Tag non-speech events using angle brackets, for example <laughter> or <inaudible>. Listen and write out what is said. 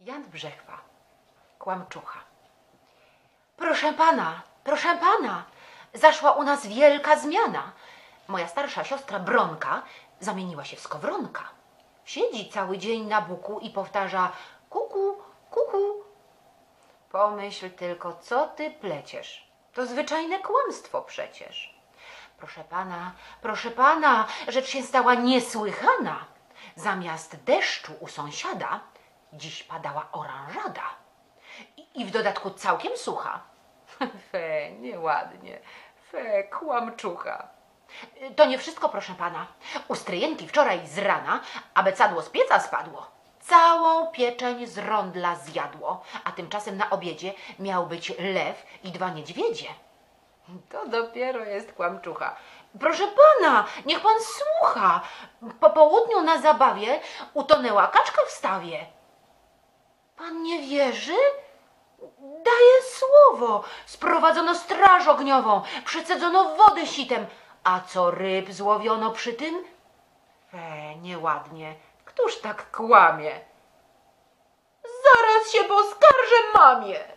Jan Brzechwa, kłamczucha. Proszę pana, proszę pana, zaszła u nas wielka zmiana. Moja starsza siostra Bronka zamieniła się w skowronka. Siedzi cały dzień na buku i powtarza kuku, kuku. Pomyśl tylko, co ty pleciesz. To zwyczajne kłamstwo przecież. Proszę pana, proszę pana, rzecz się stała niesłychana. Zamiast deszczu u sąsiada, dziś padała oranżada. I, i w dodatku całkiem sucha. <laughs> Fe, nieładnie. Fe, kłamczucha. To nie wszystko, proszę pana. U stryjenki wczoraj z rana abecadło z pieca spadło. Całą pieczeń z rondla zjadło, a tymczasem na obiedzie miał być lew i dwa niedźwiedzie. To dopiero jest kłamczucha. Proszę pana, niech pan słucha. Po południu na zabawie utonęła kaczka w stawie. Wierzy? Daję słowo. Sprowadzono straż ogniową, przycedzono wodę sitem. A co ryb złowiono przy tym? E, nieładnie. Któż tak kłamie? Zaraz się poskarżę mamie.